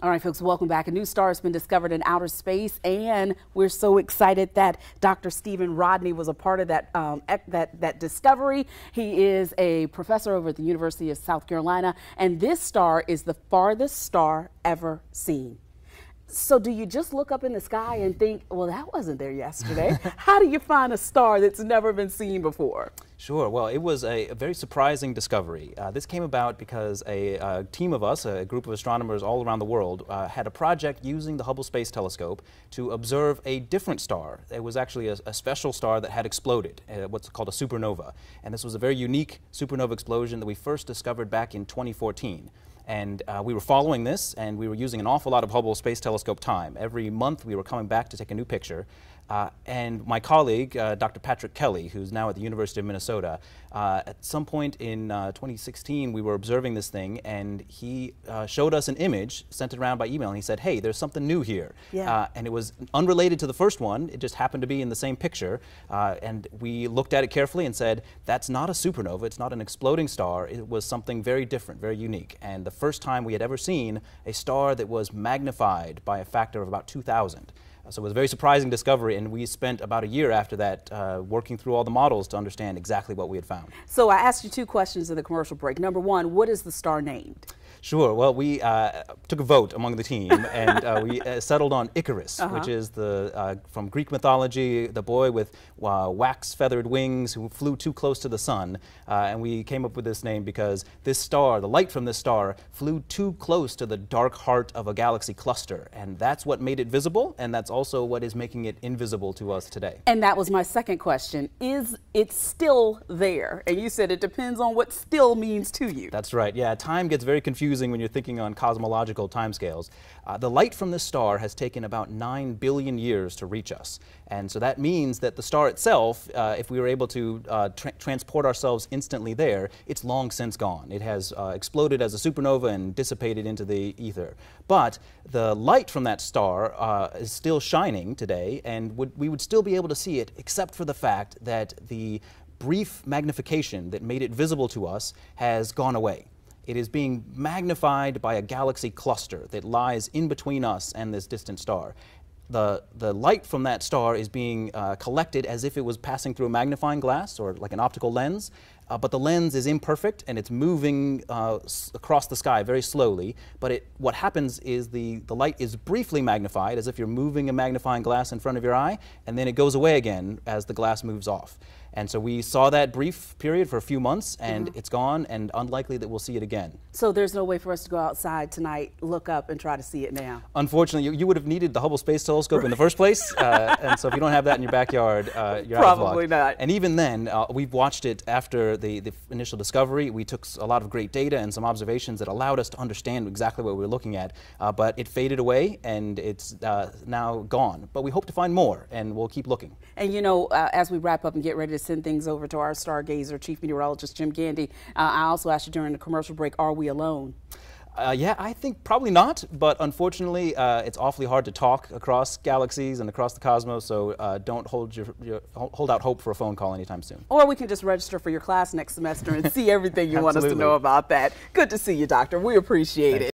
All right, folks, welcome back. A new star has been discovered in outer space, and we're so excited that Dr. Steven Rodney was a part of that, um, that, that discovery. He is a professor over at the University of South Carolina, and this star is the farthest star ever seen. So do you just look up in the sky and think, well, that wasn't there yesterday? How do you find a star that's never been seen before? Sure. Well, it was a, a very surprising discovery. Uh, this came about because a, a, team of us, a group of astronomers all around the world, uh, had a project using the Hubble Space Telescope to observe a different star. It was actually a, a special star that had exploded, uh, what's called a supernova. And this was a very unique supernova explosion that we first discovered back in 2014. And uh, we were following this, and we were using an awful lot of Hubble Space Telescope time. Every month, we were coming back to take a new picture. Uh, and my colleague, uh, Dr. Patrick Kelly, who's now at the University of Minnesota, uh, at some point in uh, 2016, we were observing this thing, and he uh, showed us an image sent it around by email, and he said, hey, there's something new here. Yeah. Uh, and it was unrelated to the first one. It just happened to be in the same picture. and we looked at it carefully and said, that's not a supernova. It's not an exploding star. It was something very different, very unique. And the first time we had ever seen a star that was magnified by a factor of about 2,000. So it was a very surprising discovery, and we spent about a year after that uh, working through all the models to understand exactly what we had found. So I asked you two questions in the commercial break. Number one, what is the star named? Sure. Well, we uh, took a vote among the team, and uh, we uh, settled on Icarus, -huh. which is the uh, from Greek mythology, the boy with uh, wax-feathered wings who flew too close to the sun. Uh, and we came up with this name because this star, the light from this star, flew too close to the dark heart of a galaxy cluster, and that's what made it visible, and that's also what is making it invisible to us today. And that was my second question: Is it still there? And you said it depends on what "still" means to you. That's right. Yeah, time gets very confusing confusing when you're thinking on cosmological timescales. Uh, the light from this star has taken about 9 billion years to reach us. And so that means that the star itself, uh, if we were able to uh, tra transport ourselves instantly there, it's long since gone. It has uh, exploded as a supernova and dissipated into the ether. But the light from that star uh, is still shining today, and would, we would still be able to see it, except for the fact that the brief magnification that made it visible to us has gone away. It is being magnified by a galaxy cluster that lies in between us and this distant star. The, the light from that star is being uh, collected as if it was passing through a magnifying glass or like an optical lens, uh, but the lens is imperfect and it's moving uh, across the sky very slowly. But it, what happens is the, the light is briefly magnified as if you're moving a magnifying glass in front of your eye, and then it goes away again as the glass moves off. And so we saw that brief period for a few months, and mm -hmm. it's gone, and unlikely that we'll see it again. So there's no way for us to go outside tonight, look up, and try to see it now? Unfortunately, you, you would have needed the Hubble Space Telescope in the first place, uh, and so if you don't have that in your backyard, uh, you're Probably not. And even then, uh, we've watched it after the, the initial discovery. We took a lot of great data and some observations that allowed us to understand exactly what we were looking at, uh, but it faded away, and it's uh, now gone. But we hope to find more, and we'll keep looking. And you know, uh, as we wrap up and get ready to send things over to our stargazer, Chief Meteorologist Jim Gandy. Uh, I also asked you during the commercial break, are we alone? Uh, yeah, I think probably not, but unfortunately, uh, it's awfully hard to talk across galaxies and across the cosmos. So uh, don't hold your, your, hold out hope for a phone call anytime soon. Or we can just register for your class next semester and see everything you want us to know about that. Good to see you, Doctor. We appreciate Thanks. it.